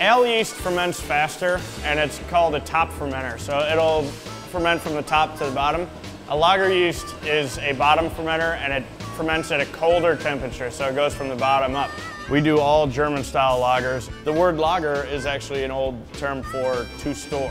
ale yeast ferments faster, and it's called a top fermenter. So it'll ferment from the top to the bottom. A lager yeast is a bottom fermenter, and it ferments at a colder temperature, so it goes from the bottom up. We do all German style lagers. The word lager is actually an old term for to store.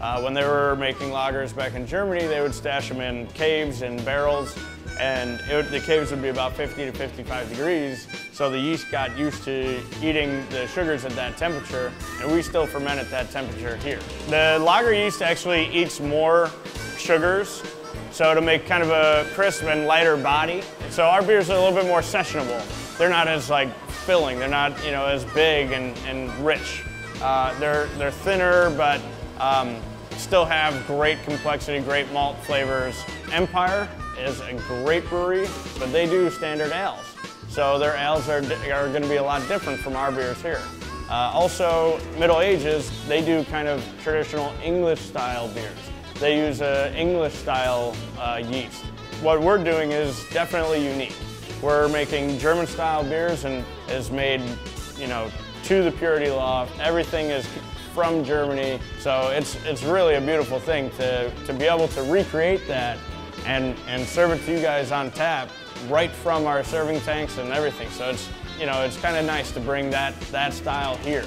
Uh, when they were making lagers back in Germany, they would stash them in caves and barrels, and it, the caves would be about 50 to 55 degrees, so the yeast got used to eating the sugars at that temperature, and we still ferment at that temperature here. The lager yeast actually eats more sugars, so to make kind of a crisp and lighter body. So our beers are a little bit more sessionable. They're not as like filling, they're not you know as big and, and rich. Uh, they're, they're thinner, but um, still have great complexity, great malt flavors. Empire is a great brewery, but they do standard ales. So their ales are, are going to be a lot different from our beers here. Uh, also, Middle Ages, they do kind of traditional English style beers. They use an English style uh, yeast. What we're doing is definitely unique. We're making German style beers and is made, you know, to the purity law. Everything is from Germany. So it's, it's really a beautiful thing to, to be able to recreate that and, and serve it to you guys on tap right from our serving tanks and everything. So it's, you know, it's kind of nice to bring that, that style here.